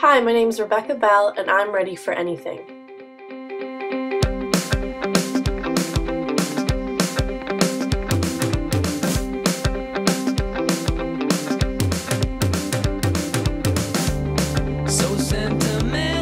Hi, my name is Rebecca Bell, and I'm ready for anything. So sentimental.